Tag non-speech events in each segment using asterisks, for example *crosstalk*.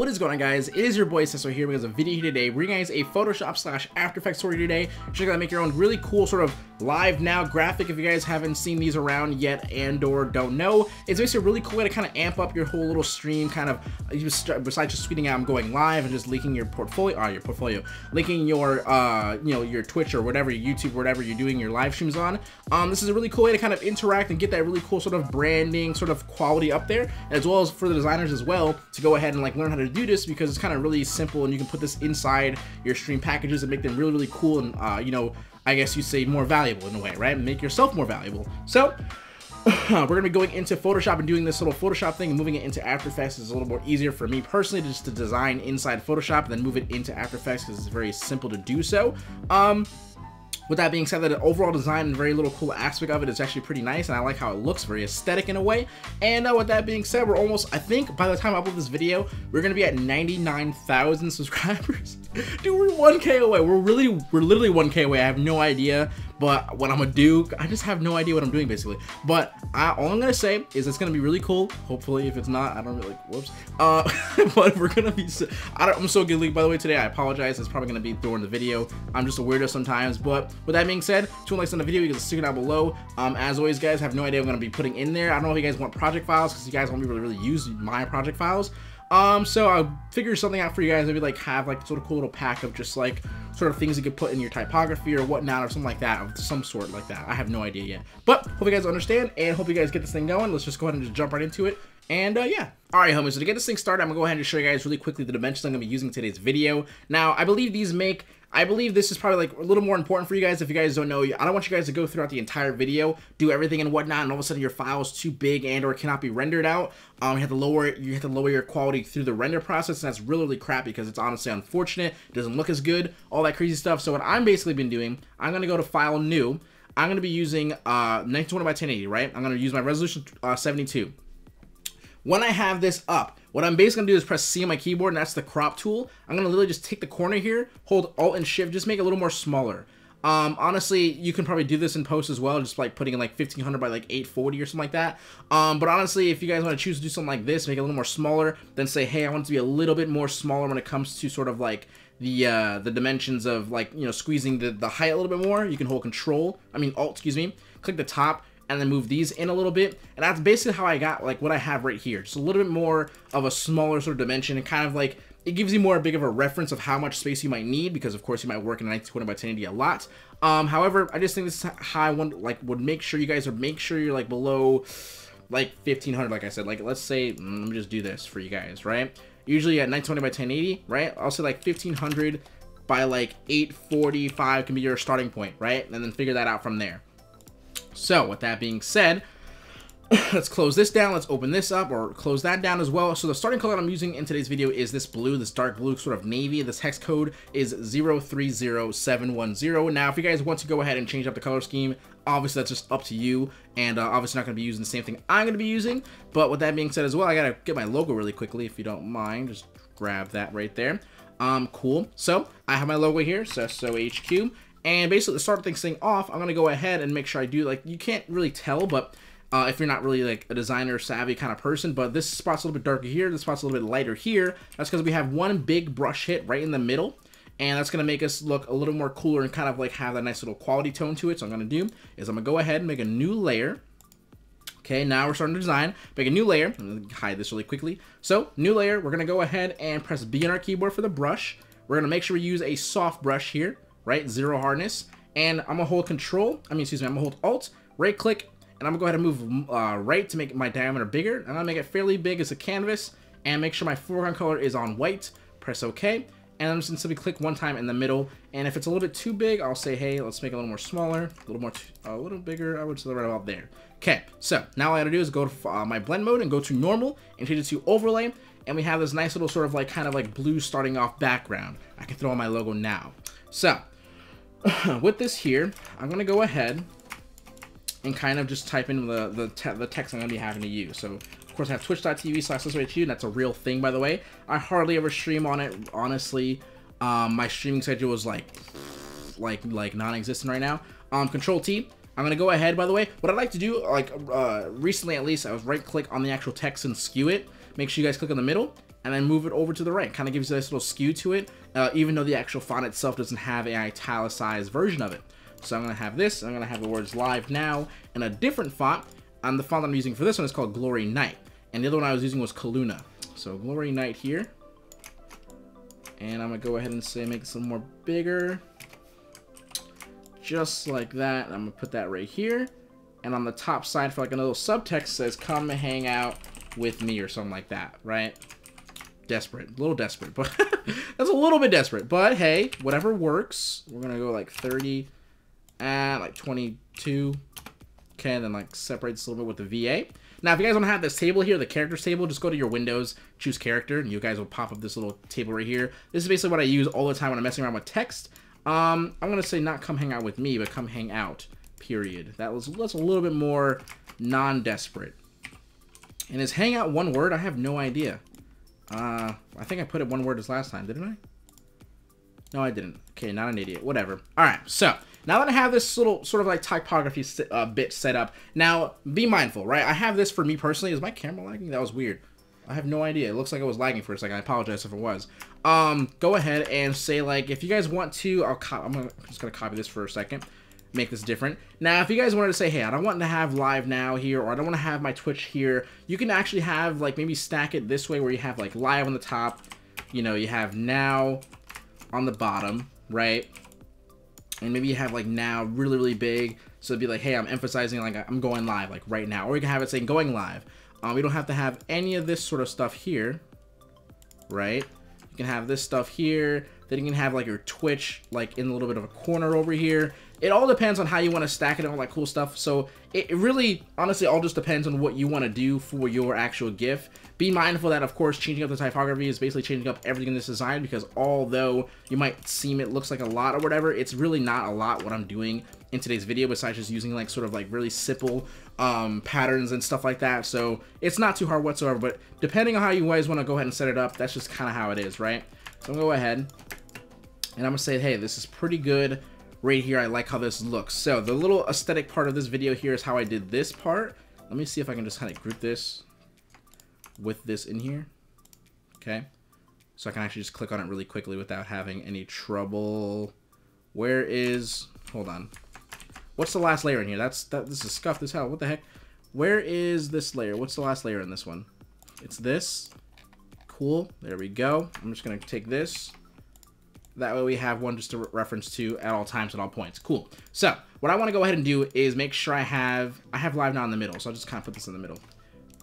what is going on guys? It is your boy Cecil here because a video here today bringing guys a Photoshop slash After Effects tutorial today. You're gonna make your own really cool sort of live now graphic if you guys haven't seen these around yet and or don't know. It's basically a really cool way to kind of amp up your whole little stream kind of besides just tweeting out I'm going live and just linking your portfolio uh, your portfolio linking your uh you know your Twitch or whatever YouTube whatever you're doing your live streams on. Um this is a really cool way to kind of interact and get that really cool sort of branding sort of quality up there as well as for the designers as well to go ahead and like learn how to do this because it's kind of really simple and you can put this inside your stream packages and make them really really cool and uh, you know I guess you say more valuable in a way right? Make yourself more valuable. So *sighs* we're gonna be going into Photoshop and doing this little Photoshop thing and moving it into After Effects is a little more easier for me personally just to design inside Photoshop and then move it into After Effects because it's very simple to do so. Um with that being said, the overall design and very little cool aspect of it is actually pretty nice, and I like how it looks, very aesthetic in a way. And uh, with that being said, we're almost, I think, by the time I upload this video, we're gonna be at 99,000 *laughs* subscribers. Dude, we're 1K away. We're really, we're literally 1K away. I have no idea but what I'm gonna do, I just have no idea what I'm doing basically. But I, all I'm gonna say is it's gonna be really cool. Hopefully, if it's not, I don't really, whoops. Uh, *laughs* but we're gonna be, I am so good by the way today. I apologize. It's probably gonna be during the video. I'm just a weirdo sometimes. But with that being said, two likes on the video. You can stick it down below. Um, as always, guys, I have no idea what I'm gonna be putting in there. I don't know if you guys want project files because you guys want me to really, really use my project files. Um, so I'll figure something out for you guys. Maybe like have like sort of cool little pack of just like sort of things you could put in your typography or whatnot or something like that of some sort like that. I have no idea yet. But hope you guys understand and hope you guys get this thing going. Let's just go ahead and just jump right into it. And uh, yeah. Alright homies, so to get this thing started, I'm to go ahead and show you guys really quickly the dimensions I'm to be using in today's video. Now, I believe these make I believe this is probably like a little more important for you guys if you guys don't know. I don't want you guys to go throughout the entire video, do everything and whatnot, and all of a sudden your file is too big and or cannot be rendered out. Um, you have to lower you have to lower your quality through the render process, and that's really really crap because it's honestly unfortunate. It doesn't look as good, all that crazy stuff. So what I'm basically been doing, I'm gonna go to File New. I'm gonna be using uh 1920 by 1080, right? I'm gonna use my resolution uh, 72. When I have this up, what I'm basically gonna do is press C on my keyboard, and that's the crop tool. I'm gonna literally just take the corner here, hold Alt and Shift, just make it a little more smaller. Um, honestly, you can probably do this in post as well, just like putting in like 1500 by like 840 or something like that. Um, but honestly, if you guys want to choose to do something like this, make it a little more smaller, then say, hey, I want it to be a little bit more smaller when it comes to sort of like the uh, the dimensions of like, you know, squeezing the, the height a little bit more. You can hold control, I mean Alt, excuse me, click the top, and then move these in a little bit. And that's basically how I got like what I have right here. Just a little bit more of a smaller sort of dimension and kind of like it gives you more a big of a reference of how much space you might need because of course you might work in a 1920 by 1080 a lot. Um, however, I just think this is how I want like would make sure you guys are make sure you're like below like 1500 like I said. Like let's say mm, let me just do this for you guys, right? Usually at 920 by 1080, right? I'll say like 1500 by like 845 can be your starting point, right? And then figure that out from there. So with that being said, *coughs* let's close this down. Let's open this up or close that down as well. So the starting color I'm using in today's video is this blue, this dark blue sort of navy. This hex code is 030710. Now, if you guys want to go ahead and change up the color scheme, obviously that's just up to you. And uh, obviously not going to be using the same thing I'm going to be using. But with that being said as well, I got to get my logo really quickly if you don't mind. Just grab that right there. Um, cool. So I have my logo here, Seso HQ. And basically to start things thing off, I'm going to go ahead and make sure I do, like, you can't really tell, but uh, if you're not really like a designer savvy kind of person, but this spot's a little bit darker here, this spot's a little bit lighter here. That's because we have one big brush hit right in the middle, and that's going to make us look a little more cooler and kind of like have that nice little quality tone to it. So I'm going to do is I'm going to go ahead and make a new layer. Okay, now we're starting to design. Make a new layer. I'm to hide this really quickly. So, new layer, we're going to go ahead and press B on our keyboard for the brush. We're going to make sure we use a soft brush here right? Zero hardness. And I'm gonna hold control, I mean, excuse me, I'm gonna hold alt, right click, and I'm gonna go ahead and move uh, right to make my diameter bigger. And I'm gonna make it fairly big as a canvas and make sure my foreground color is on white. Press OK. And I'm just gonna simply click one time in the middle. And if it's a little bit too big, I'll say, hey, let's make it a little more smaller, a little more, a little bigger. I would say right about there. Okay, so now all I gotta do is go to uh, my blend mode and go to normal and change it to overlay. And we have this nice little sort of like kind of like blue starting off background. I can throw on my logo now. So *clears throat* with this here, I'm going to go ahead and kind of just type in the, the, te the text I'm going to be having to use. So, of course, I have twitch.tv slash and that's a real thing, by the way. I hardly ever stream on it, honestly. Um, my streaming schedule is like, like, like non-existent right now. Um, Control T. I'm to go ahead, by the way. What I like to do, like, uh, recently at least, I was right-click on the actual text and skew it. Make sure you guys click on the middle and then move it over to the right. Kind of gives you a little skew to it, uh, even though the actual font itself doesn't have a italicized version of it. So I'm going to have this, I'm going to have the words live now in a different font. And the font I'm using for this one is called Glory Night. And the other one I was using was Kaluna. So Glory Night here. And I'm going to go ahead and say make this a little more bigger. Just like that. I'm going to put that right here. And on the top side for like a little subtext says, come hang out with me or something like that, right? Desperate, a little desperate, but *laughs* that's a little bit desperate. But hey, whatever works. We're to go like 30 and like 22. Okay, and then like separate this a little bit with the VA. Now, if you guys want to have this table here, the characters table, just go to your Windows, choose character, and you guys will pop up this little table right here. This is basically what I use all the time when I'm messing around with text. Um, I'm to say not come hang out with me, but come hang out, period. That was that's a little bit more non-desperate. And is hang out one word? I have no idea. Uh, I think I put it one word as last time, didn't I? No, I didn't. Okay, not an idiot. Whatever. All right, so now that I have this little sort of like typography uh, bit set up, now be mindful, right? I have this for me personally. Is my camera lagging? That was weird. I have no idea. It looks like it was lagging for a second. I apologize if it was. Um, go ahead and say like, if you guys want to, I'll I'm, gonna, I'm just gonna copy this for a second, make this different. Now, if you guys wanted to say, hey, I don't want to have live now here, or I don't want to have my Twitch here, you can actually have like maybe stack it this way where you have like live on the top, you know, you have now on the bottom, right? and maybe you have like now really really big. So it'd be like hey i'm emphasizing like i'm going live like right now. Or you can have it saying going live. Um we don't have to have any of this sort of stuff here right? You can have this stuff here. Then you can have like your twitch like in a little bit of a corner over here it all depends on how you want to stack it and all that cool stuff so it, really honestly all just depends on what you want to do for your actual gif be mindful that, of course, changing up the typography is basically changing up everything in this design because although you might seem it looks like a lot or whatever, it's really not a lot what I'm doing in today's video besides just using like sort of like really simple um, patterns and stuff like that. So it's not too hard whatsoever, but depending on how you guys want to go ahead and set it up, that's just kind of how it is, right? So I'm gonna go ahead and I'm gonna say, hey, this is pretty good right here. I like how this looks. So the little aesthetic part of this video here is how I did this part. Let me see if I can just kind of group this with this in here. Okay. So I can actually just click on it really quickly without having any trouble. Where is... Hold on. What's the last layer in here? That's that. This is scuffed as hell. What the heck? Where is this layer? What's the last layer in this one? It's this. Cool. There we go. I'm just going to take this. That way we have one just to re reference to at all times at all points. Cool. So what I want to go ahead and do is make sure I have... I have live now in the middle. So I'll just kind of put this in the middle.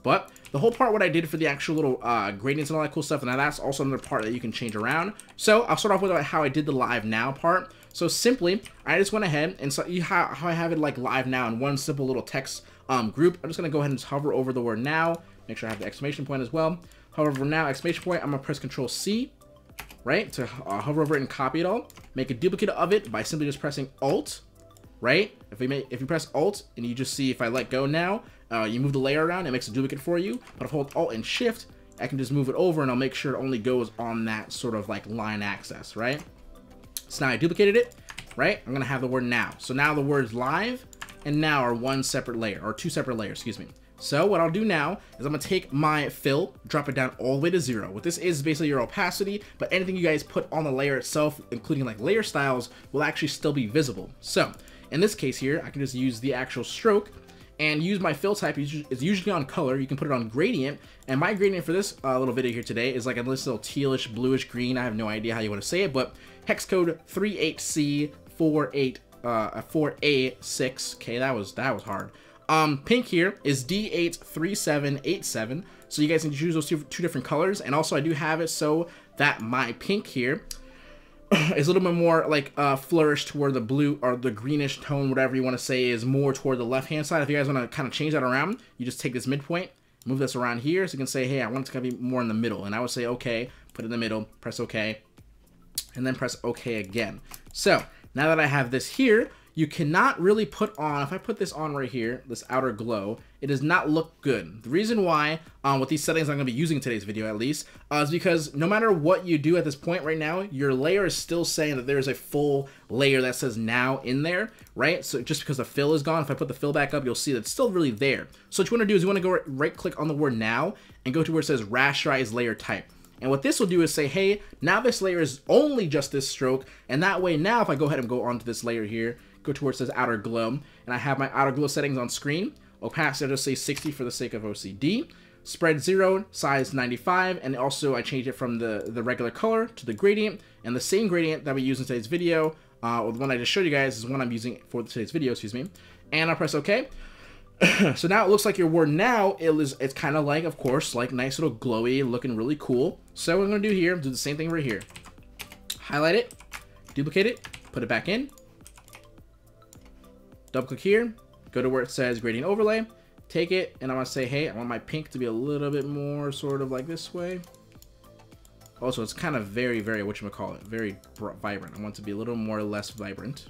But the whole part what I did for the actual little uh, gradients and all that cool stuff, now that's also another part that you can change around. So I'll start off with how I did the live now part. So simply, I just went ahead and so you how, how I have it like live now in one simple little text um, group. I'm just gonna go ahead and hover over the word now. Make sure I have the exclamation point as well. Hover now, exclamation point. I'm gonna press Control C, right, to uh, hover over it and copy it all. Make a duplicate of it by simply just pressing Alt, right? If we make if you press Alt and you just see if I let go now, uh, you move the layer around, it makes a duplicate for you. But if I hold Alt and Shift, I can just move it over and I'll make sure it only goes on that sort of like line access, right? So now I duplicated it, right? I'm gonna have the word now. So now the words live and now are one separate layer, or two separate layers, excuse me. So what I'll do now is I'm gonna take my fill, drop it down all the way to zero. What this is basically your opacity, but anything you guys put on the layer itself, including like layer styles, will actually still be visible. So in this case here, I can just use the actual stroke and use my fill type is usually on color. You can put it on gradient, and my gradient for this uh, little video here today is like a little tealish, bluish green. I have no idea how you want to say it, but hex code 38C48 uh, 4A6. Okay, that was that was hard. Um, pink here is D83787. So you guys can choose those two, two different colors, and also I do have it so that my pink here *clears throat* is a little bit more like uh, flourished toward the blue or the greenish tone, whatever you want to say, is more toward the left hand side. If you guys want to kind of change that around, you just take this midpoint, move this around here, so you can say, hey, I want it to be more in the middle. And I would say, okay, put it in the middle, press okay, and then press okay again. So now that I have this here, you cannot really put on, if I put this on right here, this outer glow, it does not look good. The reason why, um, with these settings I'm going to be using today's video at least, uh, is because no matter what you do at this point right now, your layer is still saying that there's a full layer that says now in there, right? So just because the fill is gone, if I put the fill back up, you'll see that it's still really there. So what you want to do is you want to go right click on the word now and go to where it says rasterize layer type. And what this will do is say, hey, now this layer is only just this stroke. And that way now if I go ahead and go onto this layer here, go towards this outer glow, and I have my outer glow settings on screen, opacity I'll just say 60 for the sake of OCD, spread 0, size 95, and also I changed it from the, the regular color to the gradient, and the same gradient that we use in today's video, uh, or the one I just showed you guys is one I'm using for today's video, excuse me, and I'll press OK. *clears throat* so now it looks like your word now it is it's kind of like of course like nice little glowy looking really cool. So what i'm gonna do here do the same thing right here. Highlight it duplicate it put it back in double click here go to where it says gradient overlay take it and i'm gonna say hey i want my pink to be a little bit more sort of like this way also it's kind of very very what you call it very vibrant i want to be a little more less vibrant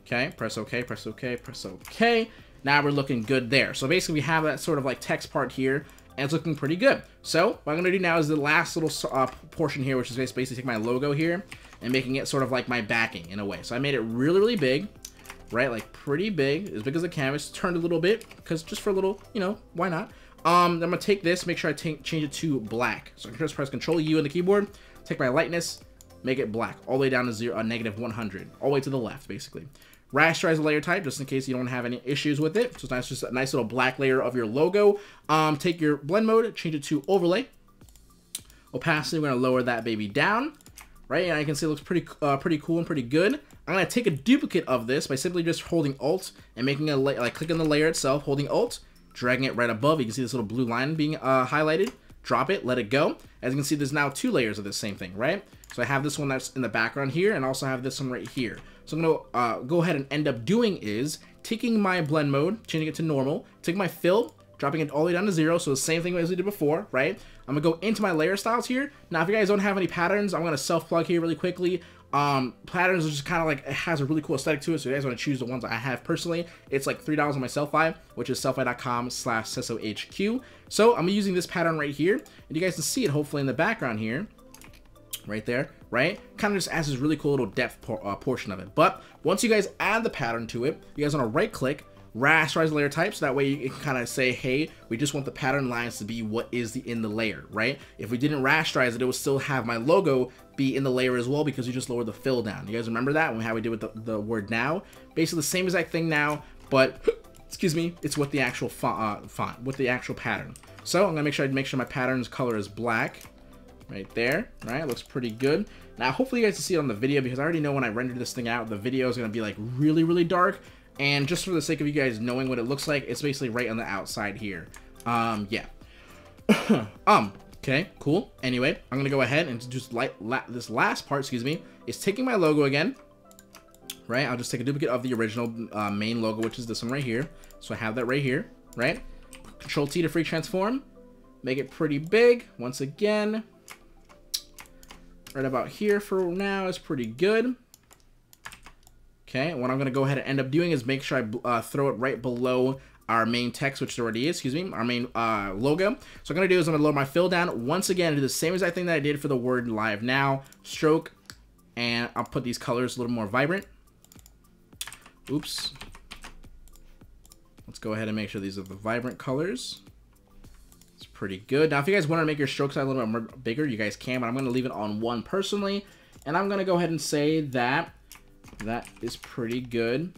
okay press ok press ok press ok now we're looking good there. So basically we have that sort of like text part here and it's looking pretty good. So what I'm to do now is the last little uh, portion here, which is basically take my logo here and making it sort of like my backing in a way. So I made it really, really big, right? Like pretty big, big as the canvas, turned a little bit because just for a little, you know, why not? Um, I'm to take this, make sure I change it to black. So I can just press Control U on the keyboard, take my lightness, make it black, all the way down to zero, uh, negative 100, all the way to the left, basically. Rasterize the layer type just in case you don't have any issues with it. So it's nice, just a nice little black layer of your logo. Um, take your blend mode, change it to overlay. Opacity, we're gonna lower that baby down, right? And I can see it looks pretty, uh, pretty cool and pretty good. I'm gonna take a duplicate of this by simply just holding Alt and making a like clicking the layer itself, holding Alt, dragging it right above. You can see this little blue line being uh, highlighted. Drop it, let it go. As you can see, there's now two layers of the same thing, right? So I have this one that's in the background here, and also have this one right here. So I'm to uh, go ahead and end up doing is taking my blend mode, changing it to normal, taking my fill, dropping it all the way down to zero, so the same thing as we did before, right? I'm to go into my layer styles here. Now, if you guys don't have any patterns, I'm going to self-plug here really quickly. Um, patterns are just kind of like, it has a really cool aesthetic to it, so you guys want to choose the ones I have personally. It's like $3 on my Sellfy, which is sellfy.com slash HQ. So I'm using this pattern right here, and you guys can see it hopefully in the background here right there, right? Kind of just adds this really cool little depth por uh, portion of it. But once you guys add the pattern to it, you guys want to right click, rasterize layer type, so that way you can kind of say, hey, we just want the pattern lines to be what is the in the layer, right? If we didn't rasterize it, it would still have my logo be in the layer as well because you just lowered the fill down. You guys remember that when how we did with the, the word now? Basically the same exact thing now, but *gasps* excuse me, it's with the actual font, uh, font, with the actual pattern. So I'm gonna make sure I make sure my pattern's color is black right there, right? Looks pretty good. Now, hopefully you guys can see it on the video because I already know when I render this thing out, the video is to be like really, really dark. And just for the sake of you guys knowing what it looks like, it's basically right on the outside here. Um, yeah. *coughs* um, okay, cool. Anyway, I'm to go ahead and just light la this last part, excuse me, is taking my logo again. Right, I'll just take a duplicate of the original uh, main logo, which is this one right here. So I have that right here, right? Control T to free transform. Make it pretty big. Once again, right about here for now is pretty good. Okay, what I'm going to go ahead and end up doing is make sure I uh, throw it right below our main text, which already is, excuse me, our main uh, logo. So I'm going to do is I'm going to lower my fill down once again, do the same exact thing that I did for the word live now, stroke, and I'll put these colors a little more vibrant. Oops. Let's go ahead and make sure these are the vibrant colors It's pretty good. Now, if you guys want to make your stroke size a little bit bigger, you guys can, but I'm going to leave it on one personally. And I'm going to go ahead and say that that is pretty good.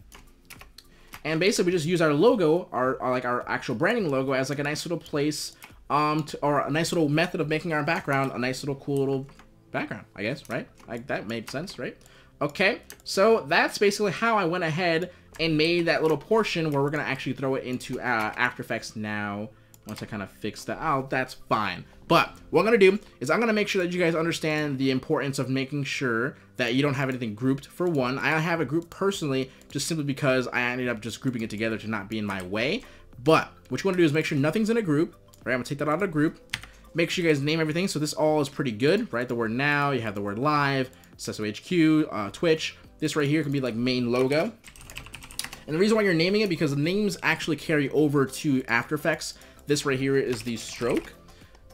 And basically, we just use our logo, our, our like our actual branding logo, as like a nice little place, um, to, or a nice little method of making our background a nice little cool little background, I guess, right? Like that made sense, right? Okay, so that's basically how I went ahead and made that little portion where we're gonna actually throw it into uh, After Effects now once I kind of fix that out, that's fine. But what I'm to do is I'm to make sure that you guys understand the importance of making sure that you don't have anything grouped for one. I have a group personally just simply because I ended up just grouping it together to not be in my way. But what you want to do is make sure nothing's in a group. Right, I'm to take that out of the group. Make sure you guys name everything. So this all is pretty good, right? The word now, you have the word live, Seso HQ, uh, Twitch. This right here can be like main logo. And the reason why you're naming it because the names actually carry over to After Effects. This right here is the stroke.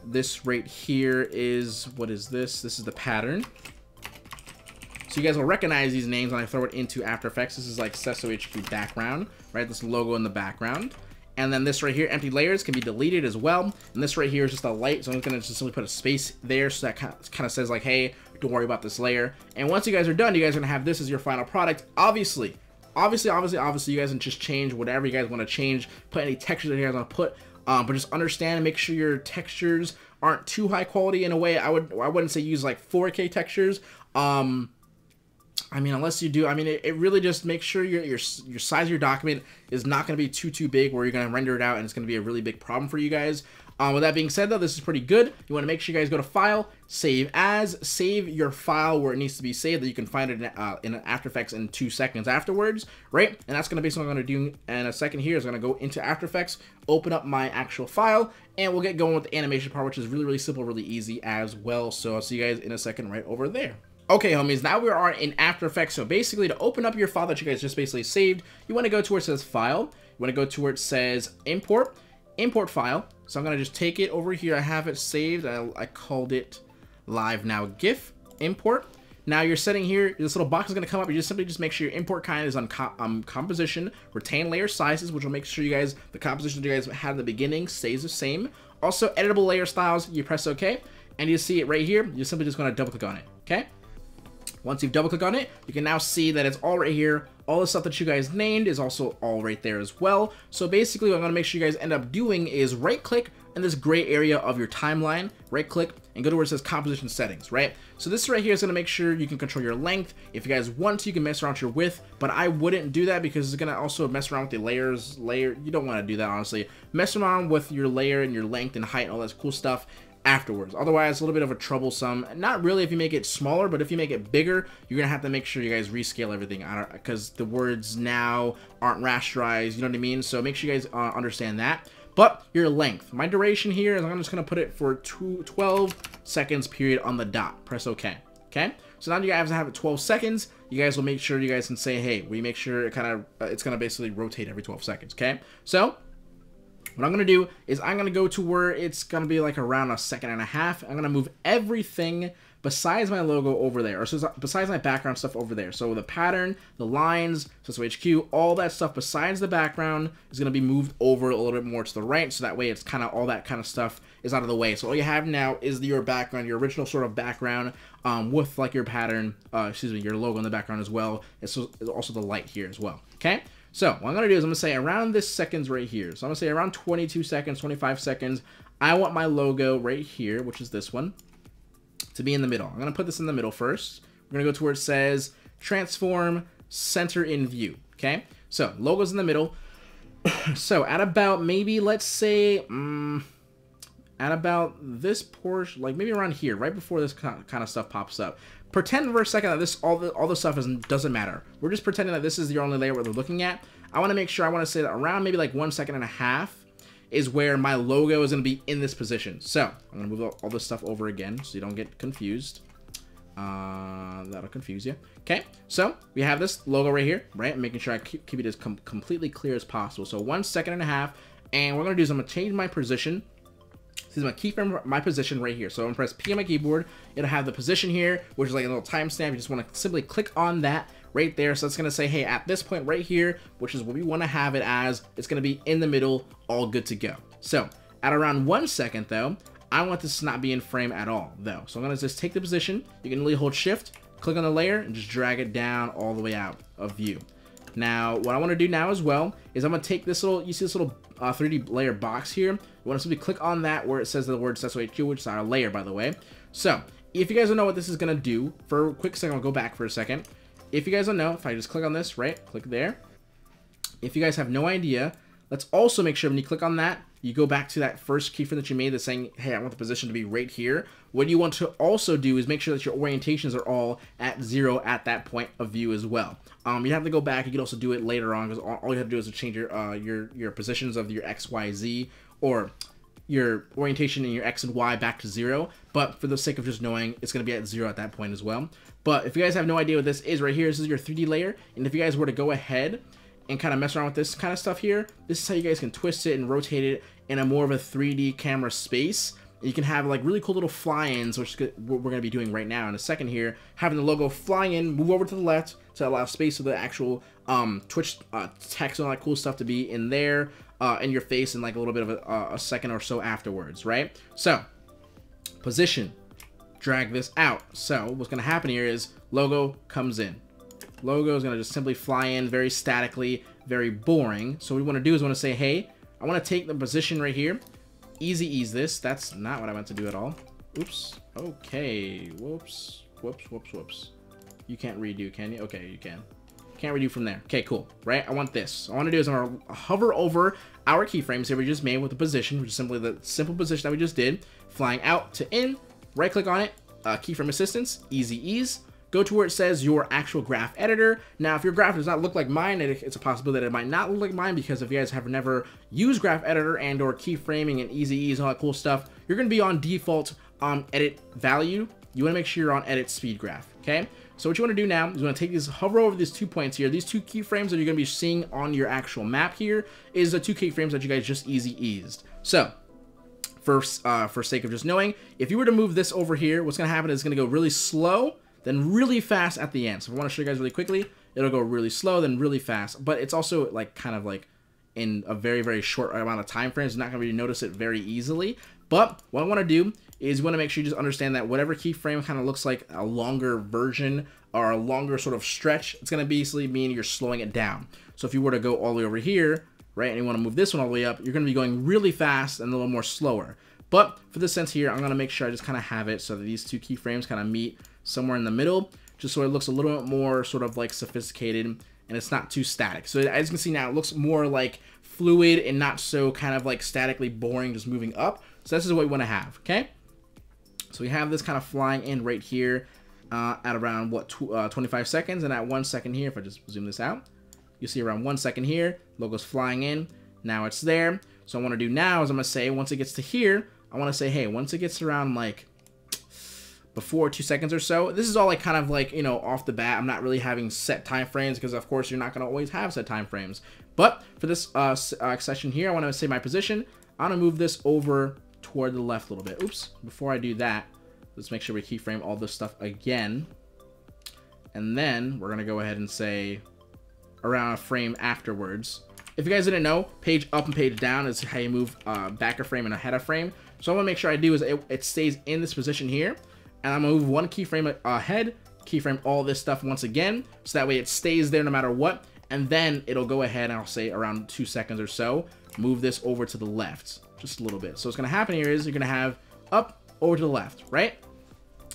This right here is, what is this? This is the pattern. So you guys will recognize these names when I throw it into After Effects. This is like Seso HQ background, right? This logo in the background. And then this right here, empty layers, can be deleted as well. And this right here is just a light, so I'm gonna just simply put a space there so that kind of, says like, hey, don't worry about this layer. And once you guys are done, you guys are gonna have this as your final product. Obviously, obviously, obviously, obviously, you guys can just change whatever you guys want to change, put any textures that you guys want to put, um, but just understand and make sure your textures aren't too high quality in a way. I would, I wouldn't say use like 4K textures. Um, I mean, unless you do, I mean, it, it really just makes sure your, your, your size of your document is not going to be too, too big where you're going to render it out and it's going to be a really big problem for you guys. Um, with that being said, though, this is pretty good. You want to make sure you guys go to File, Save As, save your file where it needs to be saved, that you can find it in, uh, in After Effects in two seconds afterwards, right? And that's going to be something I'm going to do in a second here. Is going to go into After Effects, open up my actual file, and we'll get going with the animation part, which is really, really simple, really easy as well. So I'll see you guys in a second right over there. Okay, homies, now we are in After Effects. So basically, to open up your file that you guys just basically saved, you want to go to where it says File. You want to go to where it says Import, Import File. So I'm going to just take it over here. I have it saved. I, I called it Live Now GIF, Import. Now you're setting here, this little box is going to come up. You just simply just make sure your import kind is on co um, composition, retain layer sizes, which will make sure you guys, the composition you guys had in the beginning stays the same. Also, editable layer styles, you press OK, and you see it right here. You're simply just going to double click on it, okay? Once you've double click on it, you can now see that it's all right here. All the stuff that you guys named is also all right there as well. So basically what I'm gonna make sure you guys end up doing is right click in this gray area of your timeline, right click and go to where it says composition settings, right? So this right here is gonna make sure you can control your length. If you guys want to, you can mess around with your width, but I wouldn't do that because it's gonna also mess around with the layers, layer. You don't wanna do that, honestly. Mess around with your layer and your length and height and all that cool stuff afterwards. Otherwise, a little bit of a troublesome. Not really if you make it smaller, but if you make it bigger, you're to have to make sure you guys rescale everything because the words now aren't rasterized, you know what I mean? So make sure you guys uh, understand that. But your length. My duration here is I'm just to put it for two, 12 seconds period on the dot. Press OK. Okay? So now you guys have it 12 seconds. You guys will make sure you guys can say, hey, we make sure it kind of, uh, it's to basically rotate every 12 seconds. Okay? So what I'm going to do is I'm going to go to where it's going to be like around a second and a half. I'm going to move everything besides my logo over there, or so besides my background stuff over there. So the pattern, the lines, so HQ, all that stuff besides the background is going to be moved over a little bit more to the right, so that way it's kind of all that kind of stuff is out of the way. So all you have now is your background, your original sort of background um, with like your pattern, uh, excuse me, your logo in the background as well. It's also the light here as well, okay? So what I'm going to do is I'm going to say around this seconds right here. So I'm going to say around 22 seconds, 25 seconds. I want my logo right here, which is this one, to be in the middle. I'm going to put this in the middle first. We're going to go to where it says transform center in view. Okay. So logo's in the middle. *coughs* so at about maybe, let's say, um, at about this portion, like maybe around here, right before this kind of stuff pops up. Pretend for a second that this all the all the stuff is, doesn't matter. We're just pretending that this is the only layer we're looking at. I want to make sure I want to say that around maybe like one second and a half is where my logo is going to be in this position. So I'm going to move all this stuff over again so you don't get confused. Uh, that'll confuse you. Okay, so we have this logo right here, right? making sure I keep, keep it as com completely clear as possible. So one second and a half, and what I'm gonna do is I'm gonna change my position this is my keyframe, my position right here. So I'm gonna press P on my keyboard. It'll have the position here, which is like a little timestamp. You just wanna simply click on that right there. So it's gonna say, hey, at this point right here, which is what we wanna have it as, it's gonna be in the middle, all good to go. So at around one second though, I want this to not be in frame at all though. So I'm gonna just take the position. You can really hold shift, click on the layer and just drag it down all the way out of view. Now, what I want to do now as well is I'm going to take this little, you see this little uh, 3D layer box here. You want to simply click on that where it says the word HQ, which is our layer, by the way. So, if you guys don't know what this is going to do, for a quick second, I'll go back for a second. If you guys don't know, if I just click on this, right, click there. If you guys have no idea, let's also make sure when you click on that, you go back to that first keyframe that you made that's saying, hey, I want the position to be right here. What you want to also do is make sure that your orientations are all at zero at that point of view as well. Um, you have to go back. You can also do it later on because all, all, you have to do is to change your uh, your your positions of your X, Y, Z or your orientation and your X and Y back to zero. But for the sake of just knowing, it's going to be at zero at that point as well. But if you guys have no idea what this is right here, this is your 3D layer. And if you guys were to go ahead and kind of mess around with this kind of stuff here, this is how you guys can twist it and rotate it in a more of a 3D camera space. You can have like really cool little fly-ins, which is what we're going to be doing right now in a second here. Having the logo fly in, move over to the left, to allow space for the actual um, Twitch uh, text and all that cool stuff to be in there, uh, in your face in like a little bit of a, a second or so afterwards, right? So, position, drag this out. So what's going to happen here is logo comes in. Logo is going to just simply fly in very statically, very boring. So what we want to do is want to say, hey, I want to take the position right here, easy ease this. That's not what I meant to do at all. Oops. Okay. Whoops. Whoops, whoops, whoops. You can't redo, can you? Okay, you can. Can't redo from there. Okay, cool. Right? I want this. I want to do is I'm to hover over our keyframes that we just made with the position, which is simply the simple position that we just did. Flying out to in, right click on it, uh, keyframe assistance, easy ease. Go to where it says your actual graph editor. Now, if your graph does not look like mine, it's a possibility that it might not look like mine because if you guys have never used graph editor and or keyframing and easy ease and all that cool stuff, you're going to be on default um, edit value. You want to make sure you're on edit speed graph, okay? So what you want to do now is you want to take these, hover over these two points here. These two keyframes that you're going to be seeing on your actual map here is the two keyframes that you guys just easy eased. So for, uh, for sake of just knowing, if you were to move this over here, what's going to happen is it's going to go really slow then really fast at the end. So if I want to show you guys really quickly, it'll go really slow, then really fast. But it's also like kind of like in a very, very short amount of time frames. You're not going to really notice it very easily. But what I want to do is you want to make sure you just understand that whatever keyframe kind of looks like a longer version or a longer sort of stretch, it's going to basically mean you're slowing it down. So if you were to go all the way over here, right, and you want to move this one all the way up, you're going to be going really fast and a little more slower. But for this sense here, I'm going to make sure I just kind of have it so that these two keyframes kind of meet somewhere in the middle, just so it looks a little bit more sort of like sophisticated and it's not too static. So as you can see now, it looks more like fluid and not so kind of like statically boring, just moving up. So this is what we want to have, okay? So we have this kind of flying in right here uh, at around, what, tw uh, 25 seconds. And at one second here, if I just zoom this out, you see around one second here, logo's flying in. Now it's there. So I want to do now is I'm going to say, once it gets to here, I want to say, hey, once it gets around like before two seconds or so. This is all like kind of like, you know, off the bat. I'm not really having set time frames because of course you're not going to always have set time frames. But for this uh, uh, session here, I want to say my position. I'm going to move this over toward the left a little bit. Oops. Before I do that, let's make sure we keyframe all this stuff again. And then we're going to go ahead and say around a frame afterwards. If you guys didn't know, page up and page down is how you move uh, back a frame and ahead a frame. So I want to make sure I do is it, it stays in this position here and I'm gonna move one keyframe ahead, keyframe all this stuff once again, so that way it stays there no matter what, and then it'll go ahead and I'll say around two seconds or so, move this over to the left, just a little bit. So what's gonna happen here is you're gonna have up, over to the left, right?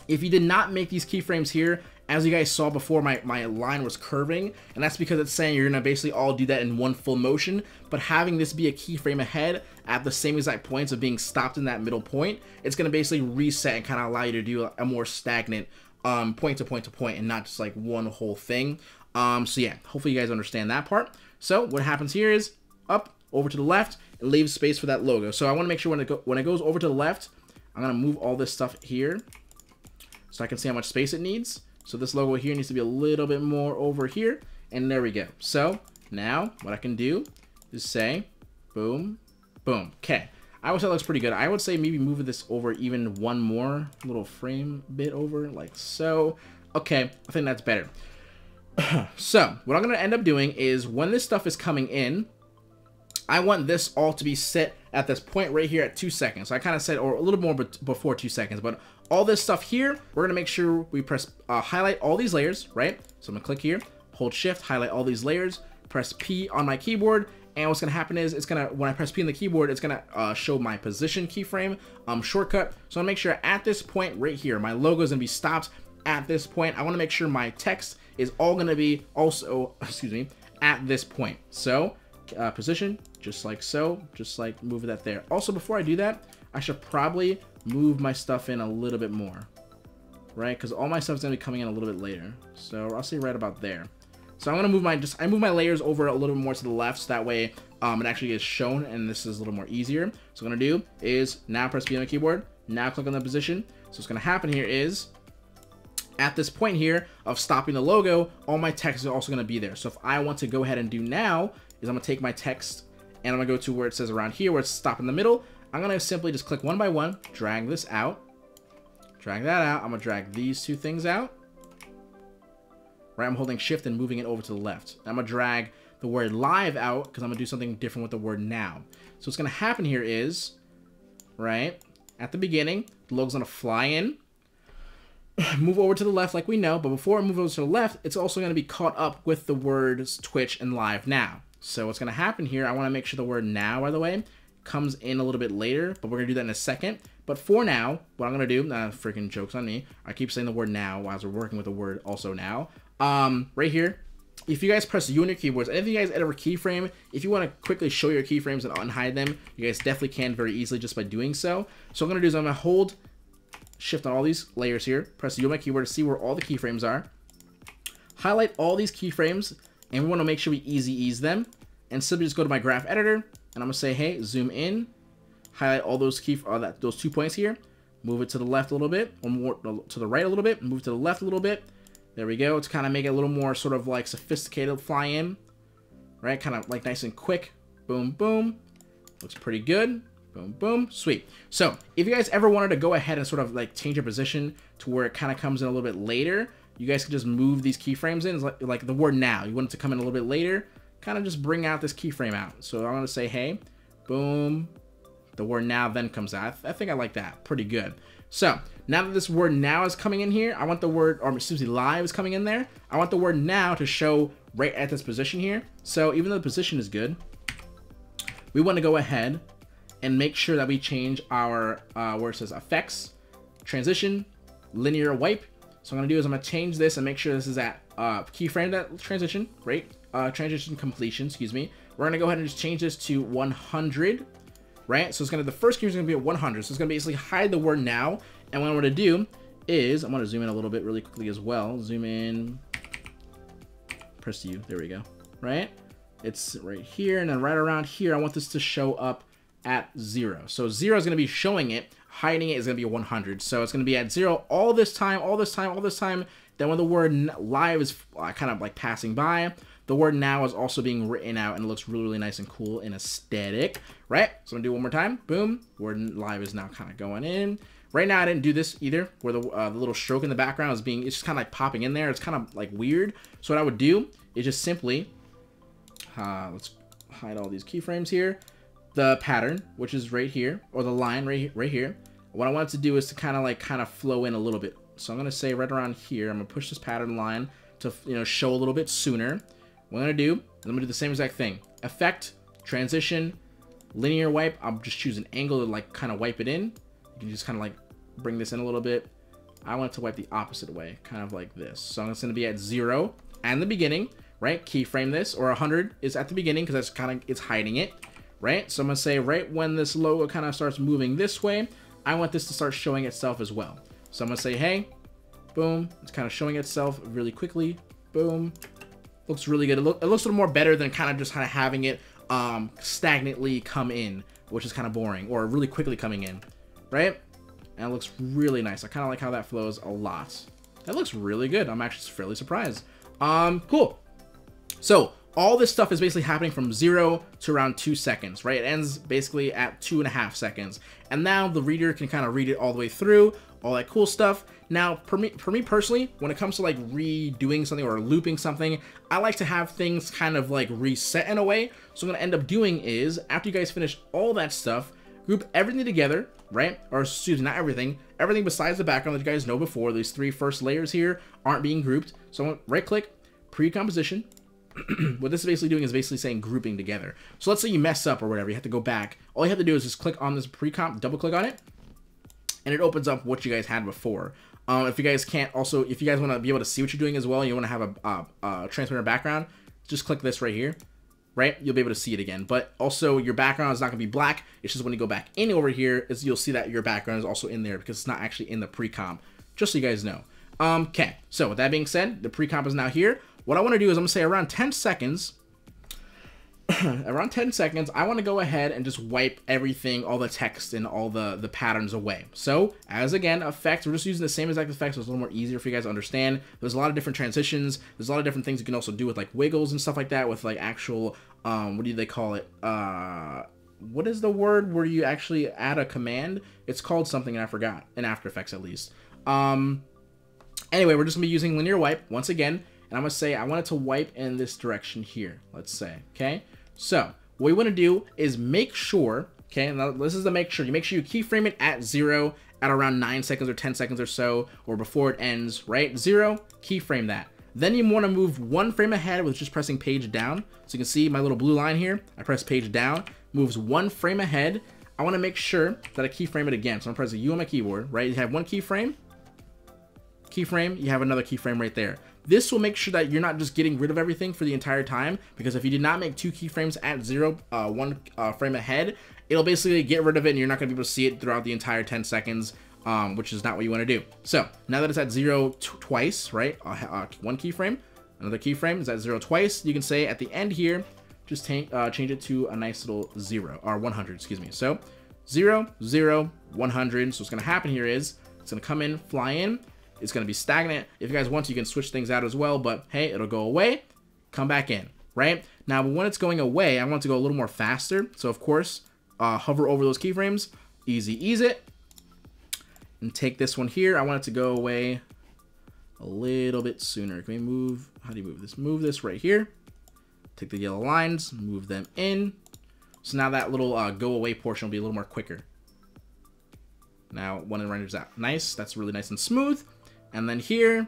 If you did not make these keyframes here, as you guys saw before, my, my line was curving, and that's because it's saying you're to basically all do that in one full motion, but having this be a keyframe ahead at the same exact points of being stopped in that middle point, it's to basically reset and kind of allow you to do a, more stagnant um, point to point to point and not just like one whole thing. Um, so yeah, hopefully you guys understand that part. So what happens here is up, over to the left, and leave space for that logo. So I want to make sure when it, go when it goes over to the left, I'm to move all this stuff here so I can see how much space it needs. So this logo here needs to be a little bit more over here. And there we go. So now what I can do is say, boom, boom. Okay. I would say looks pretty good. I would say maybe move this over even one more little frame bit over like so. Okay, I think that's better. *clears throat* so what I'm going to end up doing is when this stuff is coming in, I want this all to be set at this point right here at two seconds. So I kind of said, or a little more before two seconds, but all this stuff here, we're gonna make sure we press uh, highlight all these layers, right? So I'm gonna click here, hold shift, highlight all these layers, press P on my keyboard, and what's gonna happen is it's gonna, when I press P on the keyboard, it's gonna uh, show my position keyframe um, shortcut. So I'll make sure at this point right here, my logo is gonna be stopped at this point. I wanna make sure my text is all gonna be also, *laughs* excuse me, at this point. So uh, position, just like so, just like move that there. Also, before I do that, I should probably move my stuff in a little bit more, right? Because all my stuff's gonna be coming in a little bit later. So I'll say right about there. So I'm gonna move my just I move my layers over a little bit more to the left, so that way um, it actually gets shown, and this is a little more easier. So what I'm gonna do is now press B on the keyboard, now click on the position. So what's gonna happen here is at this point here of stopping the logo, all my text is also going to be there. So if I want to go ahead and do now is I'm going to take my text and I'm going to go to where it says around here where it's stop in the middle. I'm going to simply just click one by one, drag this out, drag that out. I'm going to drag these two things out, right? I'm holding shift and moving it over to the left. I'm gonna drag the word live out because I'm gonna do something different with the word now. So what's gonna happen here is, right, at the beginning, the logo's gonna fly in, *sighs* move over to the left like we know, but before it moves over to the left, it's also gonna be caught up with the words Twitch and live now. So what's gonna happen here, I wanna make sure the word now, by the way, comes in a little bit later, but we're gonna do that in a second. But for now, what I'm gonna do, nah, freaking jokes on me. I keep saying the word now as we're working with the word also now. Um, right here, if you guys press U on your keyboards, and if you guys ever keyframe, if you want to quickly show your keyframes and unhide them, you guys definitely can very easily just by doing so. So what I'm to do is I'm to hold shift on all these layers here, press U on my keyboard to see where all the keyframes are, highlight all these keyframes, and we want to make sure we easy ease them, and simply just go to my graph editor, and I'm to say, hey, zoom in, highlight all those key, uh, that, those two points here, move it to the left a little bit, or more to the right a little bit, move to the left a little bit, there we go. To kind of make it a little more sort of like sophisticated fly in. Right? Kind of like nice and quick. Boom, boom. Looks pretty good. Boom, boom. Sweet. So, if you guys ever wanted to go ahead and sort of like change your position to where it kind of comes in a little bit later, you guys can just move these keyframes in. It's like, like the word now. You want it to come in a little bit later. Kind of just bring out this keyframe out. So I'm going to say, hey, boom. The word now then comes out. I, th I think I like that. Pretty good. So now that this word now is coming in here, I want the word, or excuse me, live is coming in there. I want the word now to show right at this position here. So even though the position is good, we want to go ahead and make sure that we change our, uh, where it says effects, transition, linear wipe. So I'm gonna do is I'm gonna change this and make sure this is at uh, keyframe that transition, right? Uh, transition completion, excuse me. We're gonna go ahead and just change this to 100 right? So it's gonna, the first key is gonna be at 100. So it's gonna basically hide the word now. And what I'm gonna do is, I'm gonna zoom in a little bit really quickly as well. Zoom in, press U, there we go, right? It's right here, and then right around here, I want this to show up at zero. So zero is gonna be showing it, hiding it is gonna be 100. So it's gonna be at zero all this time, all this time, all this time. Then when the word live is uh, kind of like passing by, the word now is also being written out and it looks really, really nice and cool and aesthetic, right? So I'm gonna do one more time. Boom. Word live is now kind of going in. Right now, I didn't do this either, where the, uh, the little stroke in the background is being, it's just kind of like popping in there. It's kind of like weird. So what I would do is just simply, uh, let's hide all these keyframes here. The pattern, which is right here, or the line right, right here. What I want to do is to kind of like kind of flow in a little bit. So I'm to say right around here, I'm to push this pattern line to, you know, show a little bit sooner. What I'm to do, I'm going to do the same exact thing. Effect, transition, linear wipe. I'll just choose an angle to like kind of wipe it in. You can just kind of like bring this in a little bit. I want it to wipe the opposite way, kind of like this. So going to be at zero and the beginning, right? Keyframe this, or 100 is at the beginning because that's kind of, it's hiding it, right? So I'm to say right when this logo kind of starts moving this way, I want this to start showing itself as well. So I'm to say, hey, boom, it's kind of showing itself really quickly, boom, looks really good. It, look, it looks a little more better than kind of just kind of having it um, stagnantly come in, which is kind of boring, or really quickly coming in, right? And it looks really nice. I kind of like how that flows a lot. That looks really good. I'm actually fairly surprised. Um, cool. So all this stuff is basically happening from zero to around two seconds, right? It ends basically at two and a half seconds. And now the reader can kind of read it all the way through, all that cool stuff. Now, for me, for me personally, when it comes to like redoing something or looping something, I like to have things kind of like reset in a way. So I'm gonna end up doing is, after you guys finish all that stuff, group everything together, right? Or excuse me, not everything, everything besides the background that you guys know before, these three first layers here aren't being grouped. So right click, pre-composition, *clears throat* what this is basically doing is basically saying grouping together. So let's say you mess up or whatever, you have to go back. All you have to do is just click on this pre-comp, double click on it, and it opens up what you guys had before. Um, if you guys can't also, if you guys want to be able to see what you're doing as well, you want to have a, a transparent background, just click this right here, right? You'll be able to see it again. But also your background is not going to be black. It's just when you go back in over here, is you'll see that your background is also in there because it's not actually in the pre-comp, just so you guys know. Um, okay, so with that being said, the pre-comp is now here. What I want to do is I'm going to say around 10 seconds, *clears throat* around 10 seconds, I want to go ahead and just wipe everything, all the text and all the, the patterns away. So, as again, effects, we're just using the same exact effects, so it's a little more easier for you guys to understand. There's a lot of different transitions. There's a lot of different things you can also do with like wiggles and stuff like that with like actual, um, what do they call it? Uh, what is the word where you actually add a command? It's called something I forgot, in After Effects at least. Um, anyway, we're just to be using linear wipe once again and I'm gonna say I want it to wipe in this direction here, let's say, okay? So what we wanna do is make sure, okay, now this is the make sure, you make sure you keyframe it at zero at around nine seconds or 10 seconds or so, or before it ends, right? Zero, keyframe that. Then you want to move one frame ahead with just pressing page down. So you can see my little blue line here. I press page down, moves one frame ahead. I want to make sure that I keyframe it again. So I'm pressing U on my keyboard, right? You have one keyframe, keyframe, you have another keyframe right there. This will make sure that you're not just getting rid of everything for the entire time, because if you did not make two keyframes at zero, uh, one uh, frame ahead, it'll basically get rid of it and you're not going to be able to see it throughout the entire 10 seconds, um, which is not what you want to do. So now that it's at zero twice, right, uh, uh, one keyframe, another keyframe is at zero twice, you can say at the end here, just uh, change it to a nice little zero, or 100, excuse me. So zero, zero, 100. So what's going to happen here is it's going to come in, fly in, it's going to be stagnant. If you guys want to, you can switch things out as well, but hey, it'll go away, come back in, right? Now, when it's going away, I want to go a little more faster. So of course, uh, hover over those keyframes, easy ease it, and take this one here. I want it to go away a little bit sooner. Can we move, how do you move this? Move this right here. Take the yellow lines, move them in. So now that little uh, go away portion will be a little more quicker. Now, it renders out. Nice, that's really nice and smooth. And then here,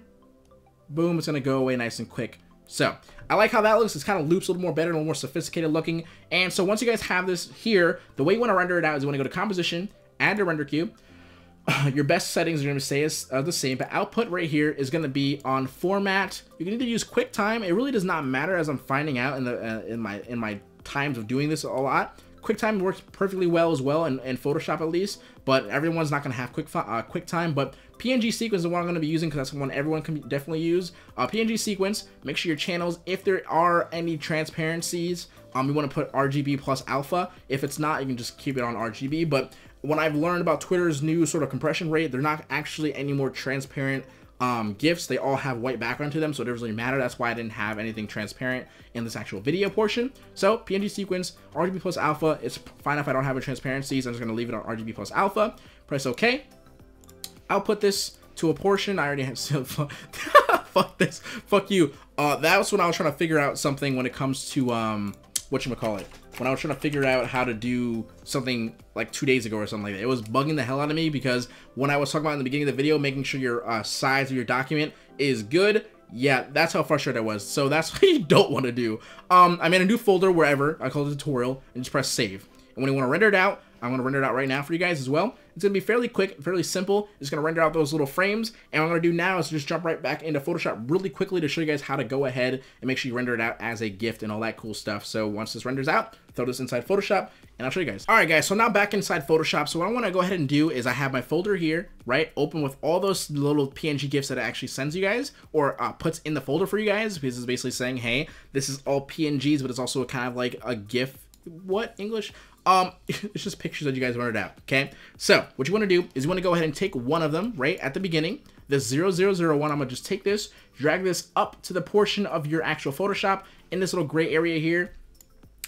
boom, it's gonna go away nice and quick. So, I like how that looks. It's kind of loops a little more better, a little more sophisticated looking. And so once you guys have this here, the way you want to render it out is you want to go to Composition, add to Render Queue. *sighs* Your best settings are going to stay as, uh, the same, but output right here is going to be on Format. You can either use QuickTime. It really does not matter as I'm finding out in the uh, in my in my times of doing this a lot. QuickTime works perfectly well as well, in, in Photoshop at least, but everyone's not going to have quick uh, QuickTime, but PNG sequence is what I'm going to be using because that's the one everyone can definitely use. Uh, PNG sequence, make sure your channels, if there are any transparencies, um, you want to put RGB plus alpha. If it's not, you can just keep it on RGB, but when I've learned about Twitter's new sort of compression rate, they're not actually any more transparent um, GIFs, they all have white background to them, so it doesn't really matter. That's why I didn't have anything transparent in this actual video portion. So PNG sequence, RGB plus alpha, it's fine if I don't have a transparency, so I'm just gonna leave it on RGB plus alpha. Press OK. I'll put this to a portion. I already have, *laughs* fuck this, fuck you. Uh, that was when I was trying to figure out something when it comes to, um, whatchamacallit when I was trying to figure out how to do something like two days ago or something like that. It was bugging the hell out of me because when I was talking about in the beginning of the video, making sure your uh, size of your document is good, yeah, that's how frustrated I was. So that's *laughs* what you don't want to do. Um, I made a new folder wherever, I call it tutorial, and just press save. And when you want to render it out, I'm going to render it out right now for you guys as well. It's going to be fairly quick, fairly simple. It's going to render out those little frames. And what I'm going to do now is just jump right back into Photoshop really quickly to show you guys how to go ahead and make sure you render it out as a gift and all that cool stuff. So once this renders out, throw this inside Photoshop and I'll show you guys. All right, guys, so now back inside Photoshop. So what I want to go ahead and do is I have my folder here, right, open with all those little PNG GIFs that it actually sends you guys or uh, puts in the folder for you guys because it's basically saying, hey, this is all PNGs, but it's also kind of like a GIF what English? Um, *laughs* it's just pictures that you guys rendered out, okay? So, what you want to do is you want to go ahead and take one of them, right, at the beginning, this 0001, I'm going to just take this, drag this up to the portion of your actual Photoshop in this little gray area here,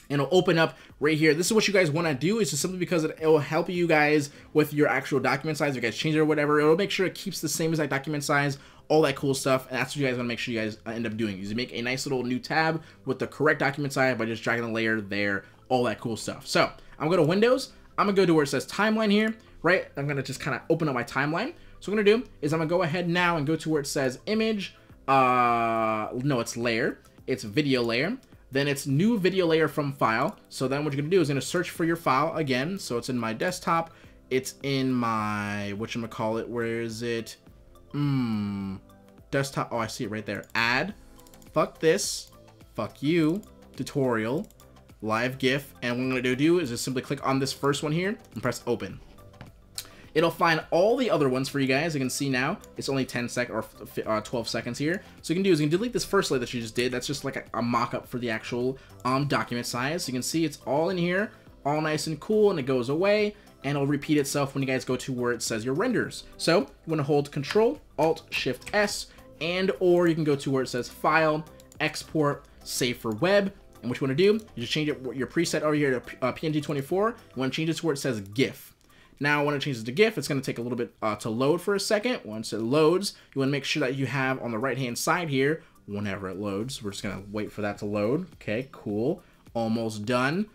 and it'll open up right here. This is what you guys want to do. It's just simply because it, will help you guys with your actual document size. If you guys change it or whatever, it'll make sure it keeps the same exact document size, all that cool stuff. And that's what you guys want to make sure you guys end up doing. Is you make a nice little new tab with the correct document size by just dragging the layer there, all that cool stuff. So I'm to go to Windows. I'm to go to where it says timeline here, right? I'm to just kind of open up my timeline. So what I'm to do is I'm to go ahead now and go to where it says image. Uh, no, it's layer. It's video layer. Then it's new video layer from file. So then what you're to do is to search for your file again. So it's in my desktop. It's in my, what you call it? where is it? Hmm, desktop. Oh, I see it right there. Add. Fuck this. Fuck you. Tutorial live GIF. And what I'm going to do is just simply click on this first one here and press open. It'll find all the other ones for you guys. You can see now it's only 10 sec or uh, 12 seconds here. So you can do is you can delete this first layer that you just did. That's just like a, a mock-up for the actual um, document size. So you can see it's all in here, all nice and cool, and it goes away. And it'll repeat itself when you guys go to where it says your renders. So you want to hold Control, Alt, Shift, S, and or you can go to where it says File, Export, Save for Web, and what you want to do, you just change it, your preset over here to uh, PNG24. You want to change it to where it says GIF. Now, when it changes to GIF, it's going to take a little bit uh, to load for a second. Once it loads, you want to make sure that you have on the right-hand side here whenever it loads. We're just gonna wait for that to load. Okay, cool. Almost done.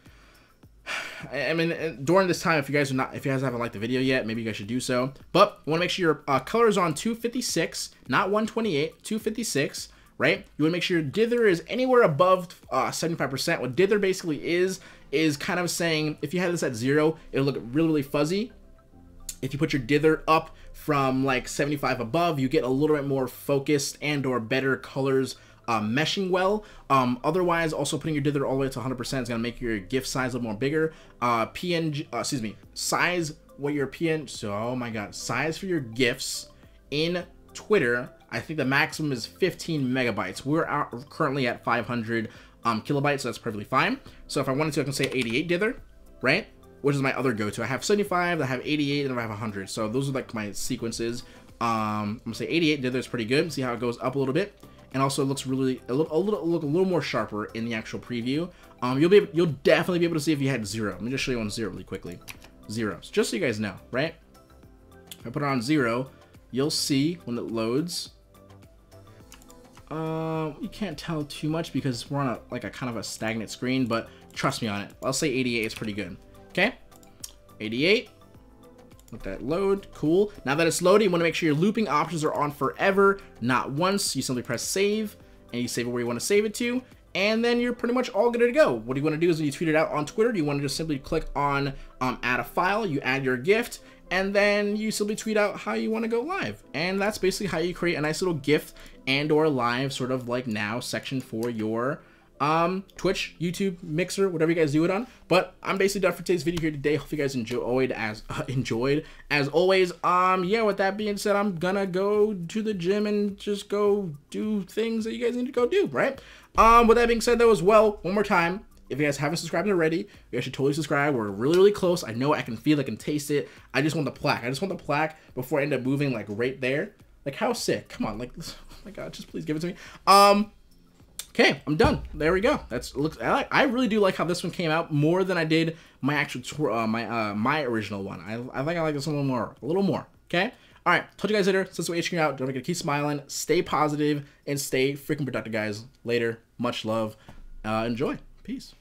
*sighs* I mean, during this time, if you guys are not, if you guys haven't liked the video yet, maybe you guys should do so. But you want to make sure your uh, color is on 256, not 128, 256, right? You want to make sure your dither is anywhere above uh, 75%. What dither basically is, is kind of saying, if you had this at zero, it'll look really, really fuzzy. If you put your dither up from like 75 above, you get a little bit more focused and or better colors uh, meshing well. Um, otherwise, also putting your dither all the way to 100% is going to make your GIF size a little more bigger. Uh, PNG, uh, excuse me, size what your PN, so oh my god, size for your GIFs in Twitter, I think the maximum is 15 megabytes. We're out, currently at 500 um, kilobytes, so that's perfectly fine. So if I wanted to, I can say 88 dither, right? Which is my other go-to. I have 75, I have 88, and I have 100. So those are like my sequences. Um, I'm gonna say 88 dither is pretty good. See how it goes up a little bit and also it looks really a little, a little look a little more sharper in the actual preview. Um, you'll be able, you'll definitely be able to see if you had zero. Let me just show you on zero really quickly. Zeros, just so you guys know, right? If I put it on zero, you'll see when it loads. Uh, you can't tell too much because we're on a like a kind of a stagnant screen, but trust me on it. I'll say 88 is pretty good. Okay, 88. Let that load. Cool. Now that it's loaded, you want to make sure your looping options are on forever, not once. You simply press save, and you save it where you want to save it to, and then you're pretty much all good to go. What you want to do is you tweet it out on Twitter, you want to just simply click on um, add a file, you add your gift, and then you simply tweet out how you want to go live. And that's basically how you create a nice little gift and or live sort of like now section for your um, Twitch, YouTube, Mixer, whatever you guys do it on. But I'm basically done for today's video here today. Hope you guys enjoyed as *laughs* uh, enjoyed as always. Um, yeah. With that being said, I'm gonna go to the gym and just go do things that you guys need to go do. Right. Um, with that being said, though, as well, one more time. If you guys haven't subscribed already, you guys should totally subscribe. We're really, really close. I know I can feel, I can taste it. I just want the plaque. I just want the plaque before I end up moving like right there. Like how sick? Come on, like *laughs* oh my god, just please give it to me. Um, Okay, I'm done. There we go. That's looks. I, I really do like how this one came out more than I did my actual tour, uh, my uh, my original one. I, I think I like this one a little more, a little more. Okay. All right. Told you guys later. Seso HQing out, don't forget to keep smiling, stay positive, and stay freaking productive, guys. Later. Much love. Uh, enjoy. Peace.